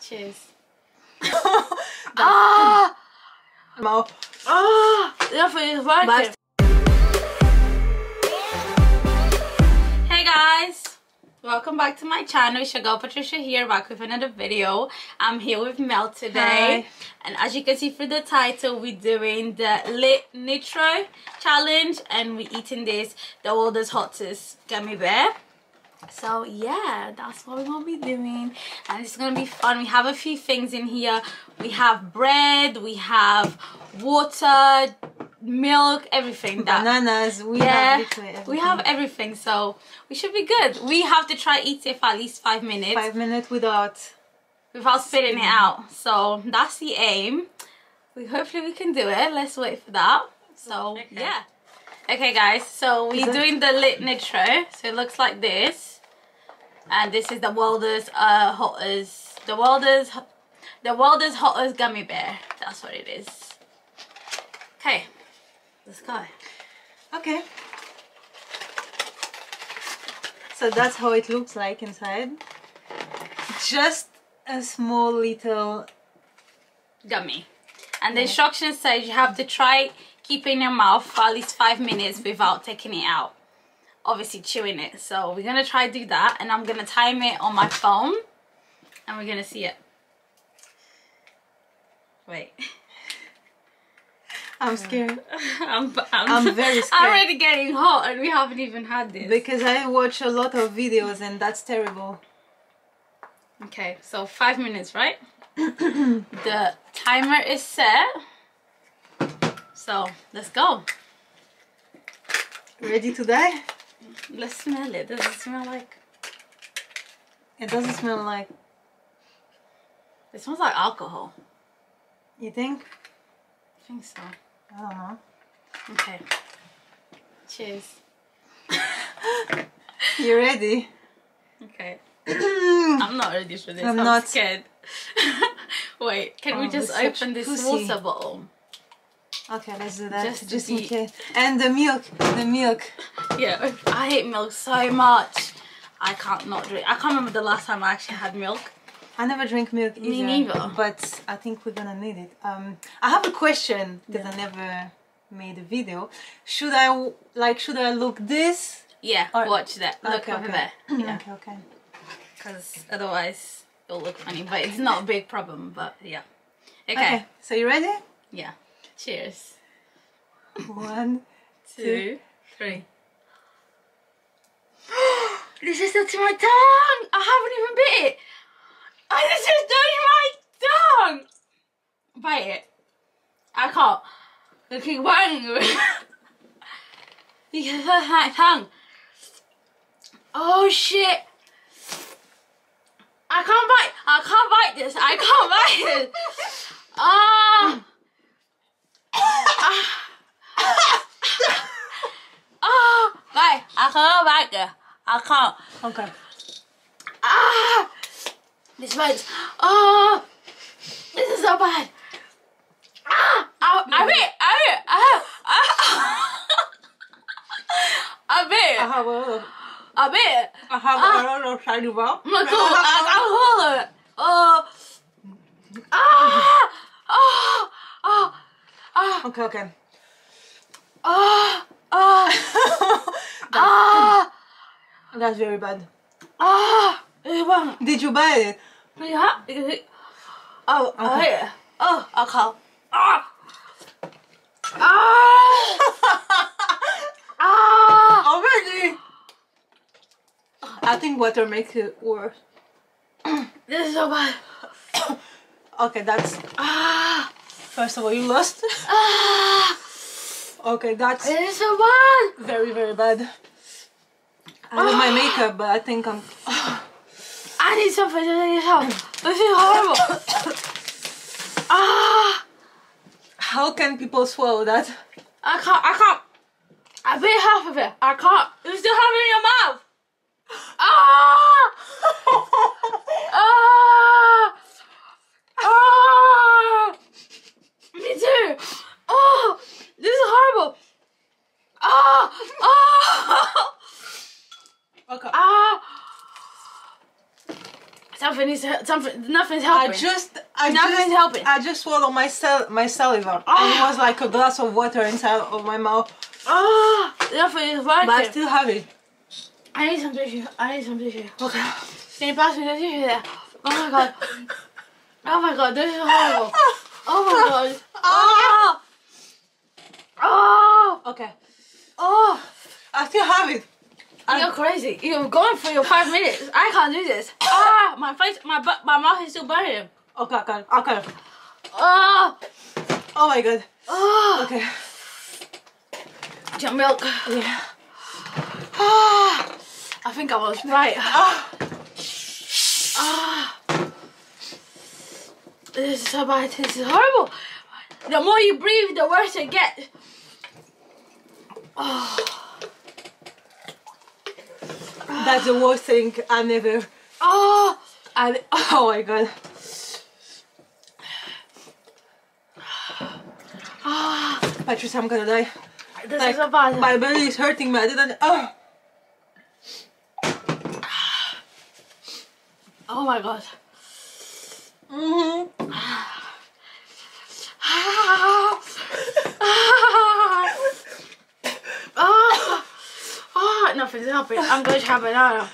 Cheers. ah! Mouth. Ah! Is working. But- Hey guys! Welcome back to my channel. It's your girl Patricia here back with another video. I'm here with Mel today. Hi. And as you can see through the title, we're doing the Lit Nitro challenge and we're eating this, the oldest, hottest gummy bear. So yeah, that's what we're gonna be doing, and it's gonna be fun. We have a few things in here. We have bread, we have water, milk, everything. That Bananas. We yeah, have everything. we have everything. So we should be good. We have to try eat it for at least five minutes five minutes without. without spitting it out. So that's the aim. We hopefully we can do it. Let's wait for that. So Okay. yeah. Okay guys, so we're doing the lit nitro. So it looks like this. And this is the Walder's uh hottest the Walder's the Walder's hottest gummy bear. That's what it is. Okay. Let's go. Okay. So that's how it looks like inside. Just a small little. gummy. And the instructions says you have to try keeping in your mouth for at least five minutes without taking it out. Obviously chewing it. So we're gonna try to do that and I'm gonna time it on my phone and we're gonna see it. Wait. I'm scared I'm, I'm, I'm very scared. already getting hot and we haven't even had this. because I watch a lot of videos and that's terrible. Okay, so five minutes, right? the timer is set. So let's go. Ready to die? Let's smell it. Does it smell like It doesn't smell like. It smells like alcohol. You think? I think so. I don't know. Okay. Cheers. You ready? Okay. I'm not ready for this. I'm, I'm not. scared. Wait, can we Oh, just we're such open this pussy. water bottle? Okay, let's do that. Just Just, in case. And the milk, the milk. Yeah. I hate milk so much. I can't not drink. I can't remember the last time I actually had milk. I never drink milk either. Me neither. But I think we're gonna need it. Um, I have a question because Yeah. I never made a video. Should I like? Should I look this? Yeah, Or- watch that. Look Okay, over okay. there. Yeah. Okay, okay. Because otherwise it'll look funny. But it's not a big problem. But yeah. Okay. Okay. So you ready? Yeah. Cheers. One. two, three. this is still to my tongue. I haven't even bit it. I this is doing my tongue. Bite it. I can't. Biting me. you can feel my tongue. Oh shit. I can't bite. I can't bite this. I can't bite it. Ah. Ah, bye. I can't. I can't. Okay. Ah, this bites. Oh, this is so bad. Ah, I, I bit. I bit. Ah, ah. I I bit. have a. I bit. I have Ah. a little tiny one. My God, I can hold it. Oh. Ah. Ah. Ah. Ah. Okay, okay. Ah. Ah. Ah. That's very bad. Ah. Did you buy it? Yeah. Oh, I Okay. hate. Oh, I can't. Ah. Ah. Ah. Already? I think water makes it worse. This is so bad. Okay, that's Ah. first of all you lost. Ah. Okay, that's It is so bad. very very bad. I have my makeup, but I think I'm. I need something to help. This is horrible. ah. How can people swallow that? I can't. I can't. I bit half of it. I can't. You still have it in your mouth. Ah! Ah! Ah! Me too. Oh, this is horrible. Ah! Ah! Ah! Something needs to, something. Nothing's I just, I Nothing's just, helping. I just swallowed my sal- my saliva. Ah. it was like a glass of water inside of my mouth, Ah, nothing is working. but I still have it. I need some tissue. I need some tissue. Okay. Can you pass me the tissue there? Oh my god. Oh my god, this is horrible. Oh my god. Oh. Oh. Okay. Oh. I still have it. You're crazy. You're going for your five minutes. I can't do this. Ah, my face, my butt, my mouth is still burning. Okay, okay, okay. Oh. Oh my god. Oh. Okay. Do you milk? Yeah. Ah. I think I was right. Ah. Ah. This is so bad. This is horrible. The more you breathe, the worse it gets. Oh. That's the worst thing I never. Oh. I, oh my god. Ah. Patrice, I'm gonna die. This Like, is so bad. My belly is hurting me. I didn't. Oh. Oh my god. Mm hmm Ah. Ah. Ah. Ah. Nothing's helping. I'm going to have a banana.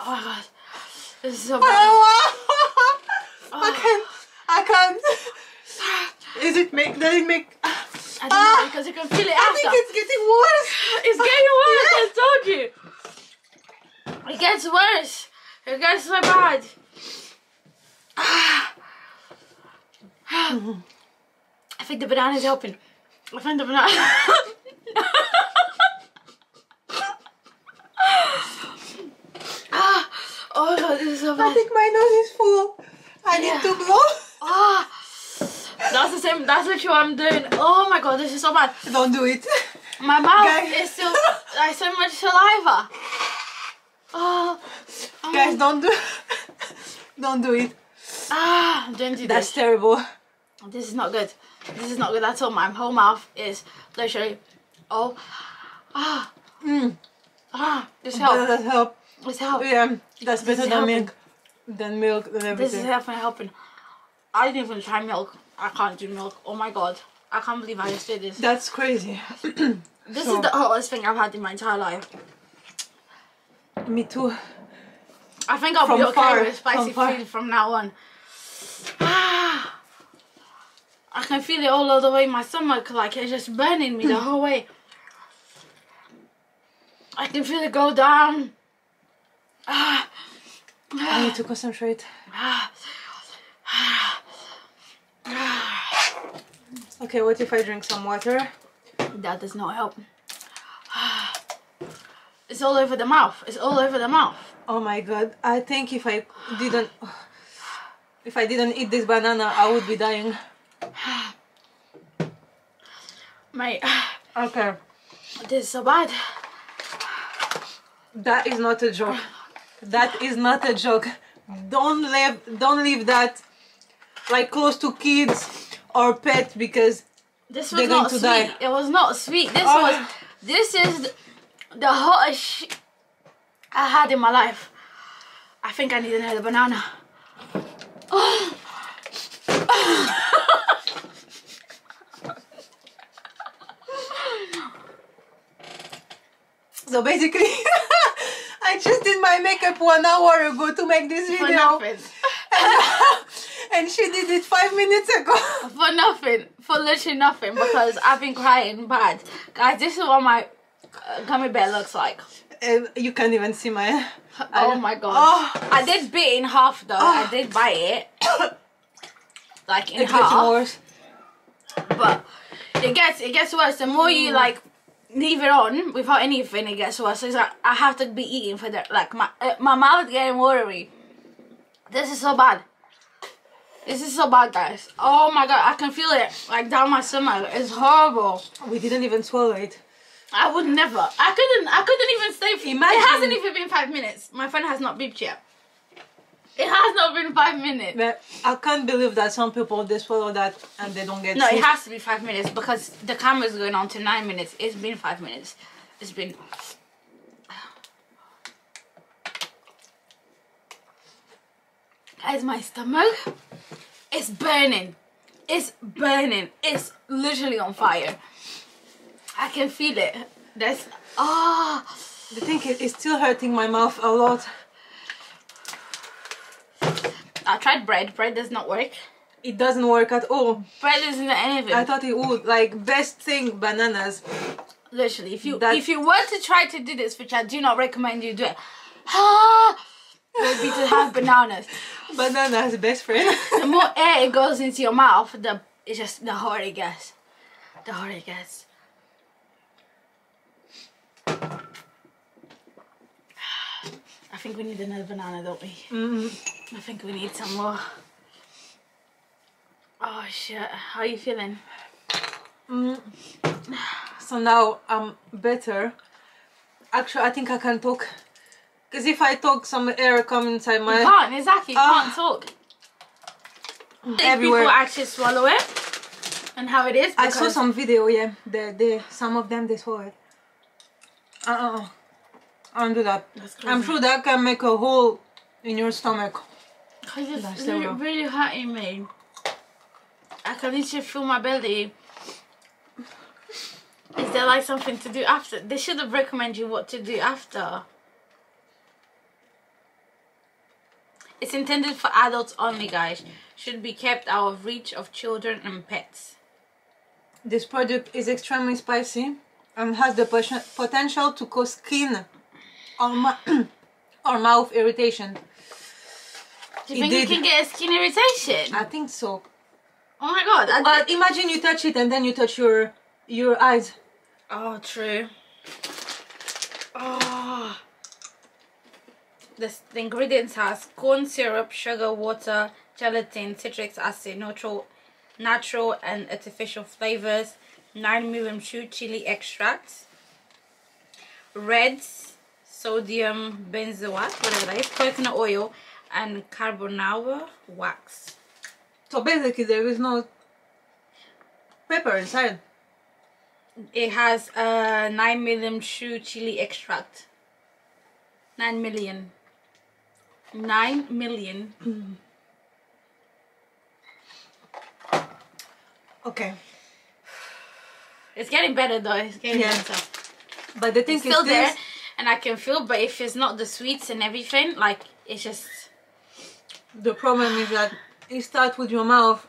Oh my god. This is so bad. I can't. I can't. Is it make? Does it make? I don't know because you can feel it I after. think it's getting worse. It's getting worse, I told you. It gets worse. It gets so bad. I think the banana's helping. I think the banana. oh god, this is so bad. I think my nose is full. I Yeah. need to blow. Ah, that's the same. That's literally what I'm doing. Oh my god, this is so bad. Don't do it. My mouth Guys. is still like so much saliva. Oh, oh. Guys, don't do. Don't do it. ah, don't do That's this. terrible. This is not good. This is not good at all. My whole mouth is literally, oh, ah, Mm. ah. This But help. that help. This help. Yeah, that's This better than milk. Than milk than everything. This is everything. helping. I didn't even try milk. I can't do milk. Oh my god. I can't believe I just did this. That's crazy. This So- is the hottest thing I've had in my entire life. Me too. I think I'll From be okay far, with spicy from far. food from now on. Ah, I can feel it all the way in my stomach, like it's just burning me the whole way. I can feel it go down. I need to concentrate. Okay, what if I drink some water? that does not help. It's all over the mouth. It's all over the mouth. Oh my god. I think if I didn't if I didn't eat this banana I would be dying. Mate, Okay. this is so bad. That is not a joke. That is not a joke. Don't leave don't leave that like close to kids or pet because This They're was going not to sweet. die. It was not sweet. This Oh. was. This is the, hottest sh- I had in my life. I think I need another banana. so basically I just did my makeup one hour ago to make this video. For nothing. and she did it five minutes ago. For nothing. For literally nothing because I've been crying bad. Guys, this is what my uh, gummy bear looks like. And you can't even see my Oh my god. Oh. I did bit in half though. I Oh. did bite it. like in getting half. worse. but it gets it gets worse. The more you like leave it on without anything, it gets worse. So it's like I have to be eating for that. Like my uh, my mouth getting watery. This is so bad. This is so bad, guys. Oh my god, I can feel it like down my stomach. It's horrible. We didn't even swallow it. I would never. I couldn't. I couldn't even stay. For, Imagine- It hasn't even been five minutes. My phone has not beeped yet. It has not been five minutes. But I can't believe that some people they swallow that and they don't get No, sick. it has to be five minutes because the camera is going on to nine minutes. It's been five minutes. It's been. As my stomach is burning. It's burning. It's literally on fire. I can feel it. There's ah. The thing is, it's still hurting my mouth a lot. I tried bread. Bread does not work. It doesn't work at all. Bread isn't anything. I thought it would. Like best thing, bananas. Literally, if you if you were to try to do this, which I do not recommend you do it, ah, would be to have bananas. Bananas, best friend. The more air it goes into your mouth, the it's just the harder it gets. The harder it gets. I think we need another banana, don't we? mm I think we need some more. Oh shit! How are you feeling? Mm. So now I'm better. Actually, I think I can talk. Because if I talk, some air come inside my... You can't exactly. You Ah. can't talk. Everywhere. people actually swallow it and how it is. I saw some video, yeah. The, the, some of them, they saw it. Uh-uh. I don't do that. That's I'm sure that can make a hole in your stomach. Cause it's really, really hurting me. I can literally feel my belly. Is there like something to do after? They should have recommended you what to do after. It's intended for adults only, guys. Should be kept out of reach of children and pets. This product is extremely spicy and has the potential to cause skin or, ma- or mouth irritation. Do you It think you can get a skin irritation? I think so. oh my god! I But imagine you touch it and then you touch your your eyes. Oh, true. Oh. The, the ingredients has corn syrup, sugar, water, gelatin, citric acid, natural, natural and artificial flavors, 9 million true chili extract, reds, sodium benzoate, whatever that is, coconut oil, and carbonara wax. So basically, there is no pepper inside. It has uh, 9 million true chili extract. 9 million. 9 million. Okay. It's getting better though. It's getting Yeah. better. But the thing It's is, still there and I can feel, but if it's not the sweets and everything, like it's just. The problem is that it starts with your mouth,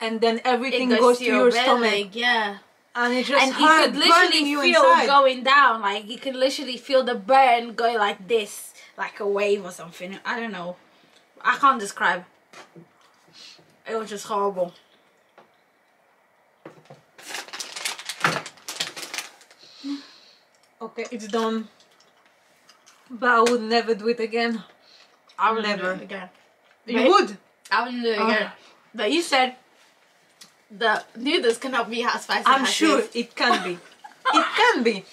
and then everything It goes, to your, belly, stomach, yeah. and it just and you hurt, could literally you feel inside. going down. Like you could literally feel the burn going like this, like a wave or something. I don't know. I can't describe. It was just horrible. Okay, it's done. But I would never do it again. I would never Never. do it again. You would. I wouldn't do it Oh. again. But you said the noodles cannot be as spicy I'm as sure this. it can be. it can be.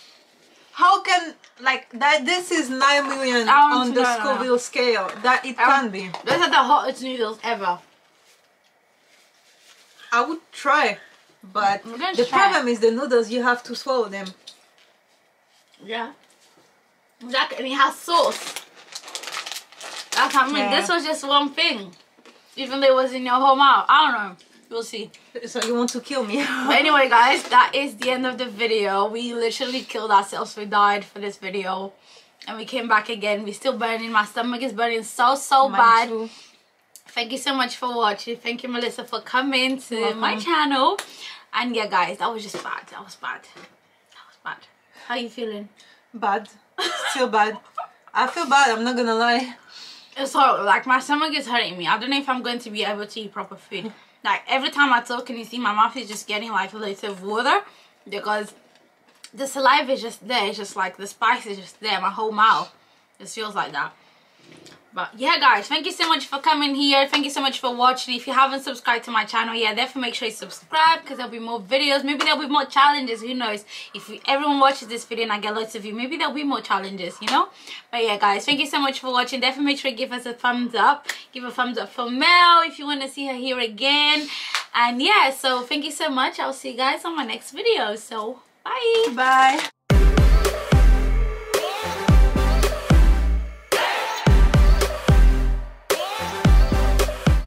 How can like that? This is nine million I want on to the know. Scoville scale. That it I can be. Those are the hottest noodles ever. I would try, but gonna the try. problem is the noodles. You have to swallow them. Yeah. Exactly. And it has sauce. That's I mean. Yeah. This was just one thing. Even though it was in your whole mouth. I don't know. We'll see. So you want to kill me? But anyway, guys, that is the end of the video. We literally killed ourselves. We died for this video. And we came back again. We're still burning. My stomach is burning so, so Mine bad. too. Thank you so much for watching. Thank you, Melissa, for coming to Welcome. my channel. And yeah, guys, that was just bad. That was bad. That was bad. How you feeling? Bad. Still bad. I feel bad. I'm not gonna lie. Horrible. Like my stomach is hurting me. I don't know if I'm going to be able to eat proper food. Like every time I talk, and you see my mouth is just getting like loads of water because the saliva is just there. It's just like the spice is just there. My whole mouth just feels like that. But yeah, guys, thank you so much for coming here. Thank you so much for watching. If you haven't subscribed to my channel yet, definitely make sure you subscribe because there'll be more videos. Maybe there'll be more challenges. Who knows? If everyone watches this video and I get lots of you, maybe there'll be more challenges, you know? But yeah, guys, thank you so much for watching. Definitely make sure you give us a thumbs up. Give a thumbs up for Mel if you want to see her here again. And yeah, so thank you so much. I'll see you guys on my next video. So, bye. Bye.